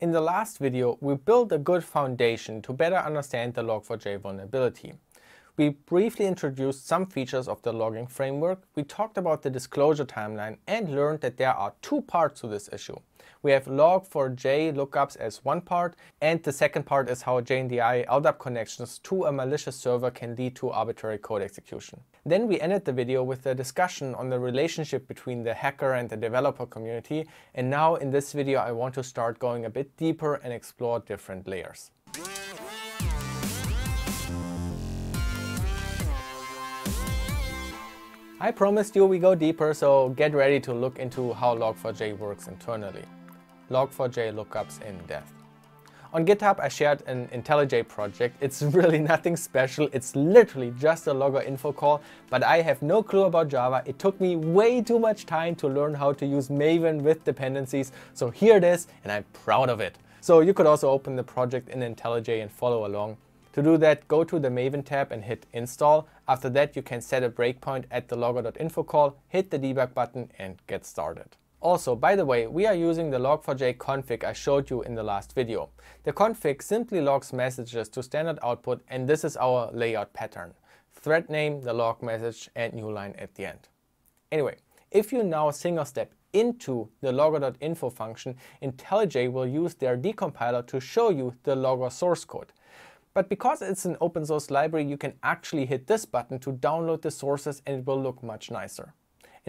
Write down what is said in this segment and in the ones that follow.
In the last video, we built a good foundation to better understand the Log4j vulnerability. We briefly introduced some features of the logging framework, we talked about the disclosure timeline and learned that there are two parts to this issue. We have log4j lookups as one part, and the second part is how JNDI LDAP connections to a malicious server can lead to arbitrary code execution. Then we ended the video with a discussion on the relationship between the hacker and the developer community, and now in this video I want to start going a bit deeper and explore different layers. I promised you we go deeper, so get ready to look into how Log4j works internally. Log4j lookups in depth. On GitHub, I shared an IntelliJ project. It's really nothing special. It's literally just a logger info call, but I have no clue about Java. It took me way too much time to learn how to use Maven with dependencies. So here it is, and I'm proud of it. So you could also open the project in IntelliJ and follow along. To do that, go to the Maven tab and hit install. After that, you can set a breakpoint at the logger.info call, hit the debug button and get started. Also, by the way, we are using the log4j config I showed you in the last video. The config simply logs messages to standard output and this is our layout pattern. Thread name, the log message and new line at the end. Anyway, if you now single step into the logger.info function, IntelliJ will use their decompiler to show you the logger source code. But because it's an open source library, you can actually hit this button to download the sources and it will look much nicer.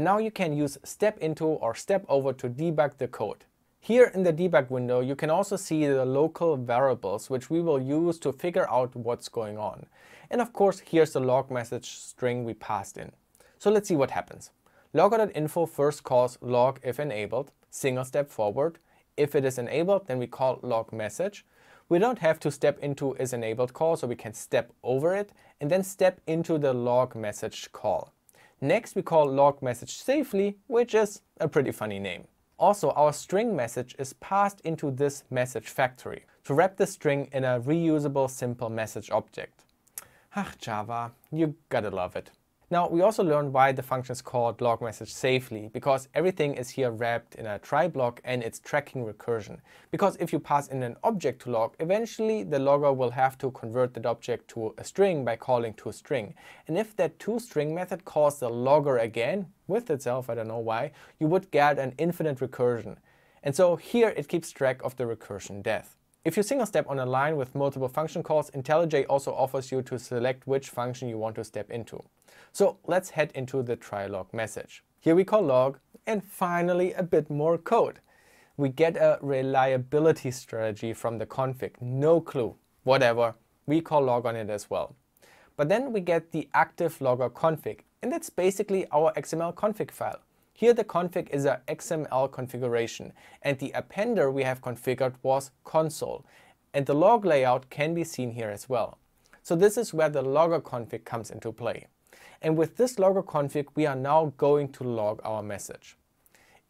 And now you can use step into or step over to debug the code. Here in the debug window, you can also see the local variables, which we will use to figure out what's going on. And of course, here's the log message string we passed in. So let's see what happens. Logger.info first calls log if enabled, single step forward. If it is enabled, then we call log message. We don't have to step into is enabled call, so we can step over it and then step into the log message call. Next we call log message safely, which is a pretty funny name. Also, our string message is passed into this message factory to wrap the string in a reusable simple message object. Ah, Java, you gotta love it. Now, we also learned why the function is called log message safely, because everything is here wrapped in a try block and it's tracking recursion. Because if you pass in an object to log, eventually the logger will have to convert that object to a string by calling toString. And if that toString method calls the logger again, with itself, I don't know why, you would get an infinite recursion. And so here it keeps track of the recursion depth. If you single step on a line with multiple function calls, IntelliJ also offers you to select which function you want to step into. So let's head into the try log message. Here we call log and finally a bit more code. We get a reliability strategy from the config, no clue, whatever, we call log on it as well. But then we get the active logger config and that's basically our XML config file. Here the config is a XML configuration and the appender we have configured was console and the log layout can be seen here as well. So this is where the logger config comes into play. And with this logger config, we are now going to log our message.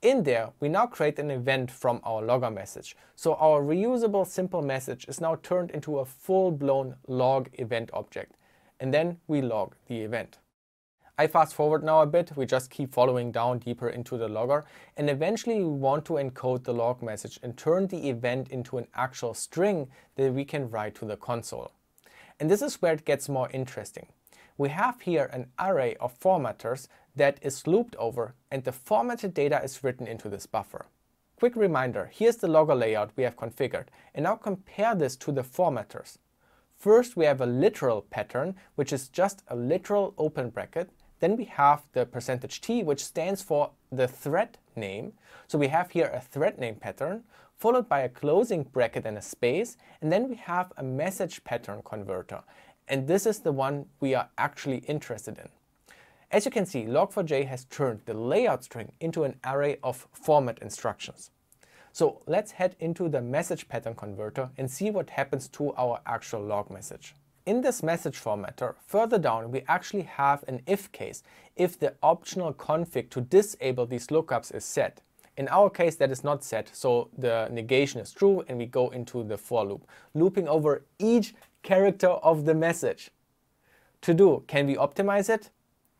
In there, we now create an event from our logger message. So our reusable simple message is now turned into a full-blown log event object. And then we log the event. I fast forward now a bit, we just keep following down deeper into the logger, and eventually we want to encode the log message and turn the event into an actual string that we can write to the console. And this is where it gets more interesting we have here an array of formatters that is looped over and the formatted data is written into this buffer. Quick reminder, here's the logger layout we have configured and now compare this to the formatters. First we have a literal pattern which is just a literal open bracket. Then we have the percentage %t which stands for the thread name. So we have here a thread name pattern followed by a closing bracket and a space and then we have a message pattern converter and this is the one we are actually interested in. As you can see, Log4j has turned the layout string into an array of format instructions. So let's head into the message pattern converter and see what happens to our actual log message. In this message formatter, further down, we actually have an if case if the optional config to disable these lookups is set. In our case, that is not set, so the negation is true and we go into the for loop, looping over each character of the message. To do, can we optimize it?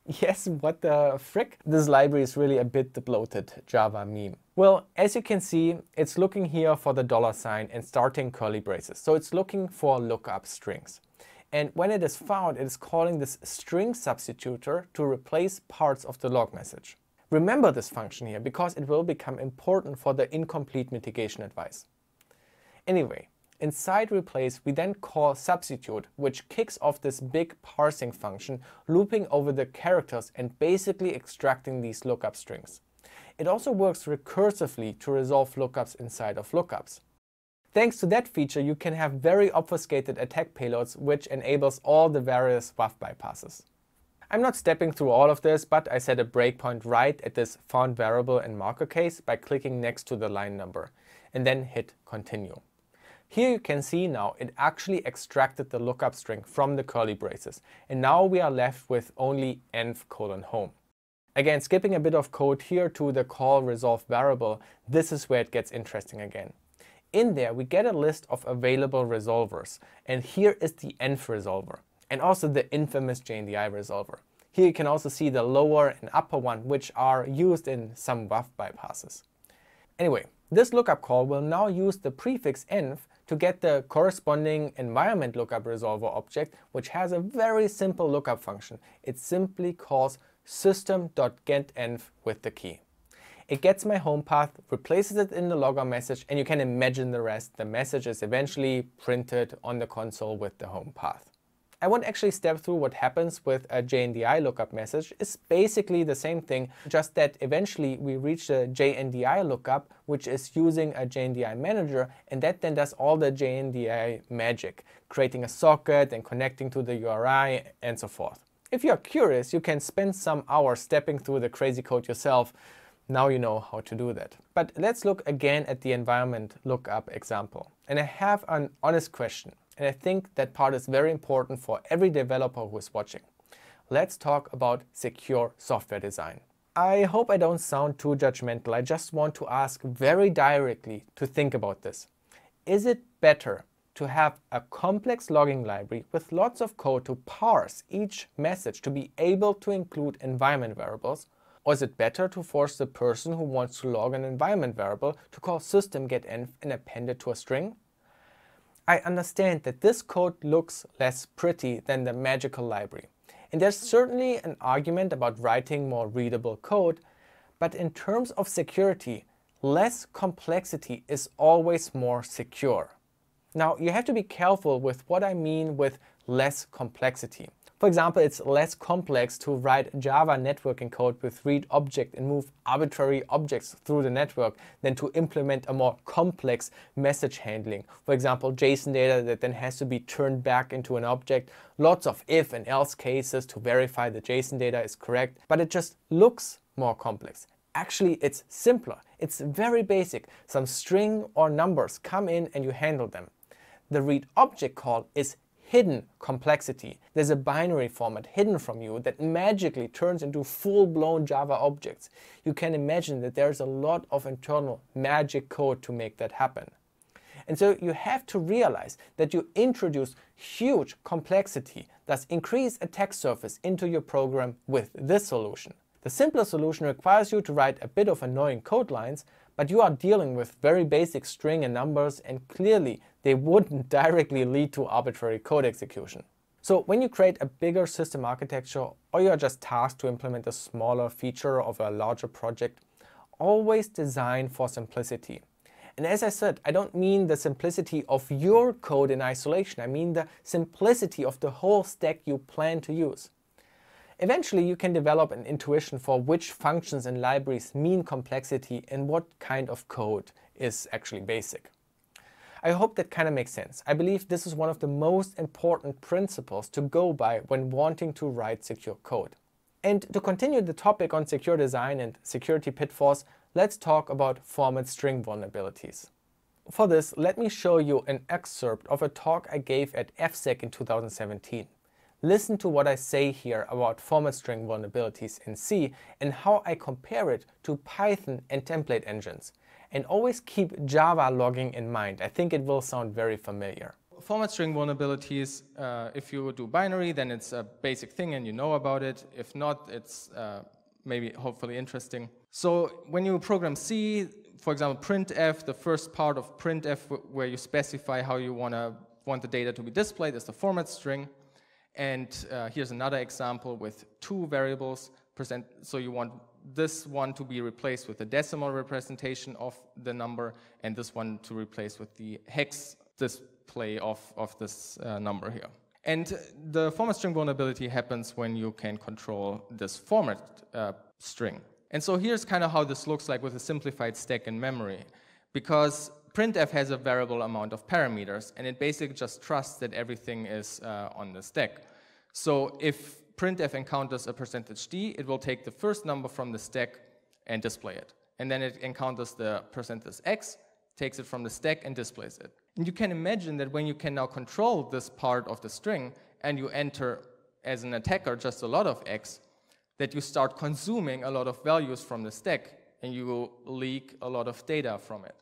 Yes, what the frick? This library is really a bit the bloated Java meme. Well, as you can see, it's looking here for the dollar sign and starting curly braces. So it's looking for lookup strings. And when it is found, it is calling this string substitutor to replace parts of the log message. Remember this function here because it will become important for the incomplete mitigation advice. Anyway, inside replace we then call substitute which kicks off this big parsing function looping over the characters and basically extracting these lookup strings. It also works recursively to resolve lookups inside of lookups. Thanks to that feature you can have very obfuscated attack payloads which enables all the various WAF bypasses. I'm not stepping through all of this, but I set a breakpoint right at this found variable and marker case by clicking next to the line number, and then hit continue. Here you can see now it actually extracted the lookup string from the curly braces, and now we are left with only env colon home. Again, skipping a bit of code here to the call resolve variable, this is where it gets interesting again. In there, we get a list of available resolvers, and here is the env resolver and also the infamous JNDI resolver. Here you can also see the lower and upper one, which are used in some WAF bypasses. Anyway, this lookup call will now use the prefix env to get the corresponding environment lookup resolver object, which has a very simple lookup function. It simply calls system.getEnv with the key. It gets my home path, replaces it in the logger message, and you can imagine the rest. The message is eventually printed on the console with the home path. I won't actually step through what happens with a JNDI lookup message. It's basically the same thing, just that eventually we reach a JNDI lookup, which is using a JNDI manager, and that then does all the JNDI magic, creating a socket and connecting to the URI and so forth. If you're curious, you can spend some hours stepping through the crazy code yourself. Now you know how to do that. But let's look again at the environment lookup example. And I have an honest question. And I think that part is very important for every developer who is watching. Let's talk about secure software design. I hope I don't sound too judgmental. I just want to ask very directly to think about this. Is it better to have a complex logging library with lots of code to parse each message to be able to include environment variables? Or is it better to force the person who wants to log an environment variable to call system.getEnv and append it to a string? I understand that this code looks less pretty than the magical library. And there's certainly an argument about writing more readable code, but in terms of security, less complexity is always more secure. Now, you have to be careful with what I mean with less complexity. For example, it's less complex to write Java networking code with read object and move arbitrary objects through the network than to implement a more complex message handling. For example, JSON data that then has to be turned back into an object. Lots of if and else cases to verify the JSON data is correct, but it just looks more complex. Actually, it's simpler. It's very basic. Some string or numbers come in and you handle them. The read object call is hidden complexity. There's a binary format hidden from you that magically turns into full-blown Java objects. You can imagine that there's a lot of internal magic code to make that happen. And so you have to realize that you introduce huge complexity, thus increase attack surface into your program with this solution. The simpler solution requires you to write a bit of annoying code lines, but you are dealing with very basic string and numbers and clearly they wouldn't directly lead to arbitrary code execution. So when you create a bigger system architecture or you are just tasked to implement a smaller feature of a larger project, always design for simplicity. And as I said, I don't mean the simplicity of your code in isolation, I mean the simplicity of the whole stack you plan to use. Eventually, you can develop an intuition for which functions and libraries mean complexity and what kind of code is actually basic. I hope that kind of makes sense. I believe this is one of the most important principles to go by when wanting to write secure code. And to continue the topic on secure design and security pitfalls, let's talk about format string vulnerabilities. For this, let me show you an excerpt of a talk I gave at FSEC in 2017. Listen to what I say here about format string vulnerabilities in C and how I compare it to Python and template engines. And always keep Java logging in mind. I think it will sound very familiar. format string vulnerabilities, uh, if you do binary, then it's a basic thing and you know about it. If not, it's uh, maybe hopefully interesting. So when you program C, for example, printf, the first part of printf where you specify how you wanna want the data to be displayed is the format string. And uh, here's another example with two variables. So you want this one to be replaced with the decimal representation of the number and this one to replace with the hex display of, of this uh, number here. And the format string vulnerability happens when you can control this format uh, string. And so here's kind of how this looks like with a simplified stack in memory. Because printf has a variable amount of parameters, and it basically just trusts that everything is uh, on the stack. So if printf encounters a percentage %d, it will take the first number from the stack and display it. And then it encounters the percentage %x, takes it from the stack and displays it. And you can imagine that when you can now control this part of the string and you enter as an attacker just a lot of x, that you start consuming a lot of values from the stack and you leak a lot of data from it.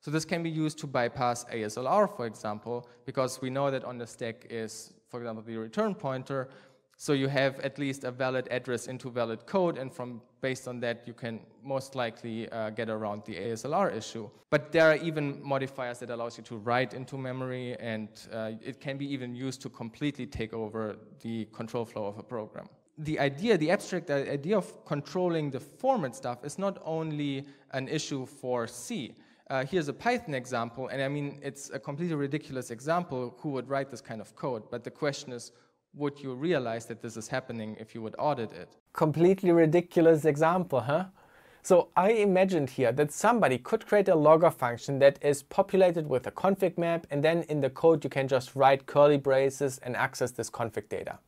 So this can be used to bypass ASLR, for example, because we know that on the stack is, for example, the return pointer. So you have at least a valid address into valid code, and from based on that, you can most likely uh, get around the ASLR issue. But there are even modifiers that allows you to write into memory, and uh, it can be even used to completely take over the control flow of a program the idea, the abstract idea of controlling the format stuff is not only an issue for C. Uh, here's a Python example, and I mean, it's a completely ridiculous example who would write this kind of code, but the question is, would you realize that this is happening if you would audit it? Completely ridiculous example, huh? So I imagined here that somebody could create a logger function that is populated with a config map and then in the code you can just write curly braces and access this config data,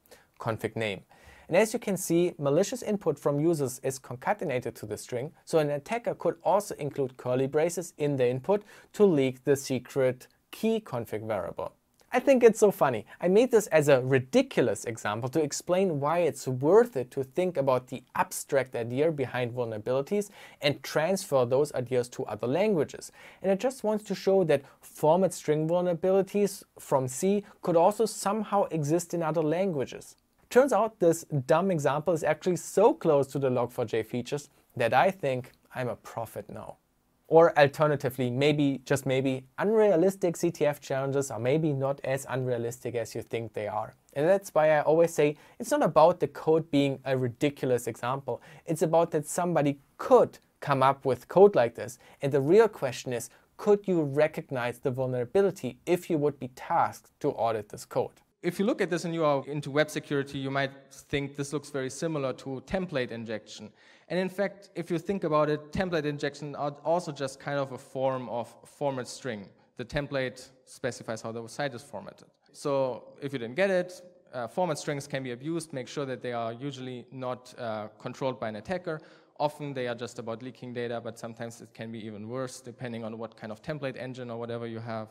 config name. And as you can see, malicious input from users is concatenated to the string, so an attacker could also include curly braces in the input to leak the secret key config variable. I think it's so funny. I made this as a ridiculous example to explain why it's worth it to think about the abstract idea behind vulnerabilities and transfer those ideas to other languages. And I just want to show that format string vulnerabilities from C could also somehow exist in other languages. Turns out this dumb example is actually so close to the Log4j features that I think I'm a prophet now. Or alternatively, maybe, just maybe, unrealistic CTF challenges are maybe not as unrealistic as you think they are. And that's why I always say it's not about the code being a ridiculous example. It's about that somebody could come up with code like this. And the real question is, could you recognize the vulnerability if you would be tasked to audit this code? If you look at this and you are into web security, you might think this looks very similar to template injection. And in fact, if you think about it, template injection are also just kind of a form of format string. The template specifies how the site is formatted. So if you didn't get it, uh, format strings can be abused. Make sure that they are usually not uh, controlled by an attacker. Often they are just about leaking data, but sometimes it can be even worse depending on what kind of template engine or whatever you have.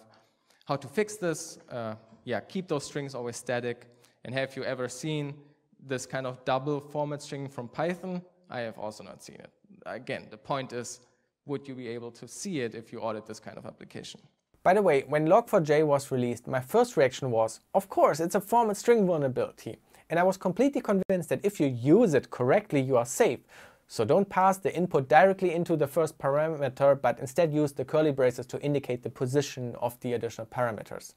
How to fix this? Uh, yeah, keep those strings always static. And have you ever seen this kind of double format string from Python? I have also not seen it. Again, the point is, would you be able to see it if you audit this kind of application? By the way, when Log4j was released, my first reaction was, of course, it's a format string vulnerability. And I was completely convinced that if you use it correctly, you are safe. So don't pass the input directly into the first parameter, but instead use the curly braces to indicate the position of the additional parameters.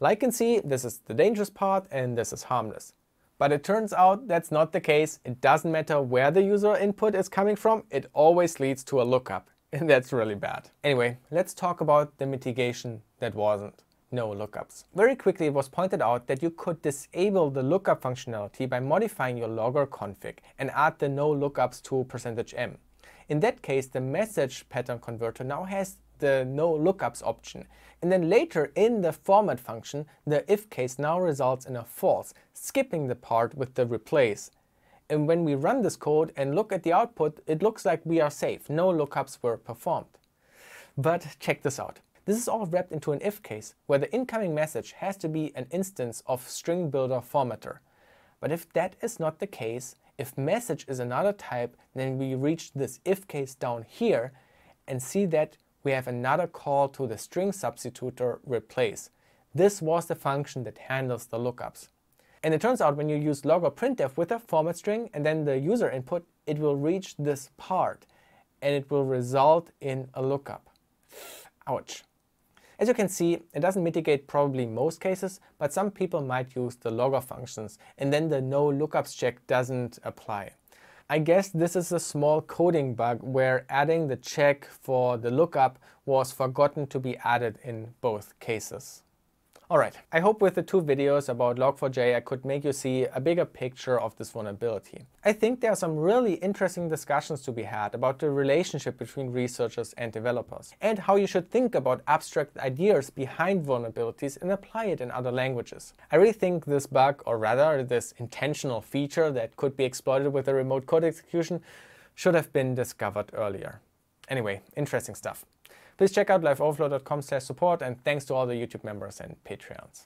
Like in C, this is the dangerous part and this is harmless. But it turns out that's not the case. It doesn't matter where the user input is coming from, it always leads to a lookup. And that's really bad. Anyway, let's talk about the mitigation that wasn't no lookups. Very quickly it was pointed out that you could disable the lookup functionality by modifying your logger config and add the no lookups to percentage %m. In that case, the message pattern converter now has the no lookups option. And then later in the format function, the if case now results in a false, skipping the part with the replace. And when we run this code and look at the output, it looks like we are safe. No lookups were performed. But check this out. This is all wrapped into an if case, where the incoming message has to be an instance of string builder formatter. But if that is not the case, if message is another type, then we reach this if case down here and see that we have another call to the string substitutor replace. this was the function that handles the lookups. And it turns out when you use log or printf with a format string and then the user input, it will reach this part and it will result in a lookup. Ouch. As you can see, it doesn't mitigate probably most cases, but some people might use the logger functions and then the no lookups check doesn't apply. I guess this is a small coding bug where adding the check for the lookup was forgotten to be added in both cases. Alright, I hope with the two videos about Log4j I could make you see a bigger picture of this vulnerability. I think there are some really interesting discussions to be had about the relationship between researchers and developers, and how you should think about abstract ideas behind vulnerabilities and apply it in other languages. I really think this bug, or rather this intentional feature that could be exploited with a remote code execution, should have been discovered earlier. Anyway, interesting stuff. Please check out liveoverflow.com support and thanks to all the YouTube members and Patreons.